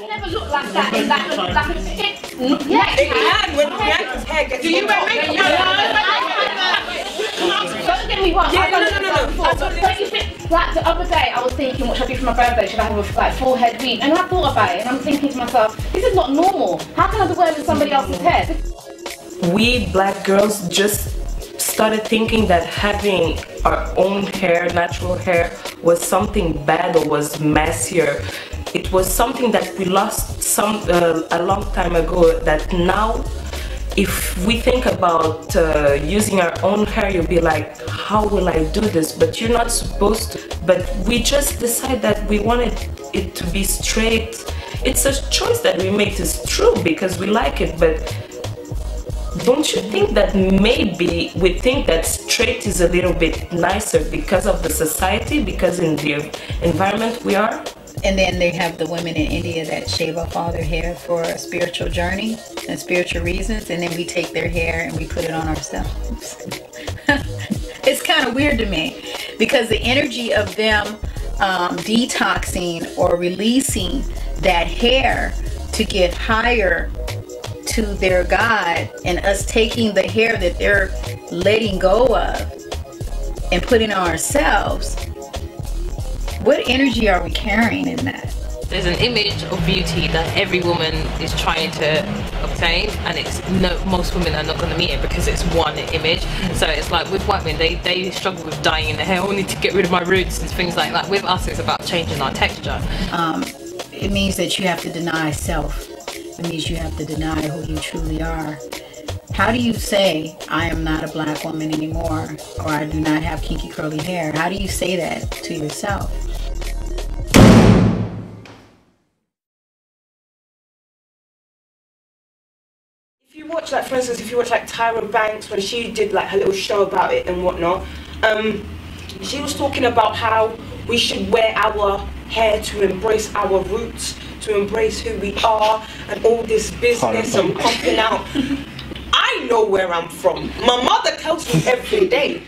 never looked like that that like a stick. Yeah, It can when Bianca's hair gets Do you wear Don't get me wrong. Yeah, no, no, no, no. you Like the other day, I was thinking, what should I do for my birthday? Should I have a like full head weave? And I thought about it, and I'm thinking to myself, this is not normal. How can I be wearing somebody else's hair? We black girls just started thinking that having our own hair, natural hair, was something bad or was messier. It was something that we lost some uh, a long time ago. That now, if we think about uh, using our own hair, you'll be like, how will I do this? But you're not supposed to. But we just decide that we wanted it to be straight. It's a choice that we made. It's true because we like it, but don't you think that maybe we think that straight is a little bit nicer because of the society, because in the environment we are? And then they have the women in India that shave off all their hair for a spiritual journey and spiritual reasons, and then we take their hair and we put it on ourselves. it's kind of weird to me because the energy of them um, detoxing or releasing that hair to get higher to their God and us taking the hair that they're letting go of and putting on ourselves, what energy are we carrying in that? There's an image of beauty that every woman is trying to obtain, and it's no most women are not going to meet it because it's one image. So it's like with white women, they they struggle with dyeing their hair. I need to get rid of my roots and things like that. With us, it's about changing our texture. Um, it means that you have to deny self. It means you have to deny who you truly are. How do you say, I am not a black woman anymore, or I do not have kinky curly hair? How do you say that to yourself? If you watch, like, for instance, if you watch like Tyra Banks when she did like her little show about it and whatnot, um, she was talking about how we should wear our hair to embrace our roots, to embrace who we are, and all this business and pumping out. I know where I'm from. My mother tells me every day.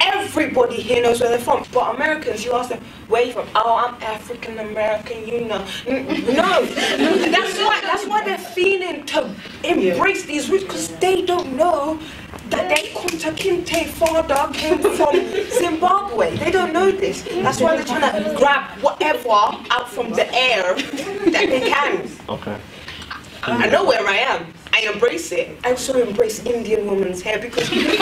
Everybody here knows where they're from. But Americans, you ask them, where you from? Oh, I'm African American, you know. No, that's why that's why they're feeling embrace these roots because they don't know that their Kunta Kinte father came from Zimbabwe. They don't know this. That's why they're trying to grab whatever out from the air that they can. Okay. I know where I am. I embrace it. I also embrace Indian women's hair because they,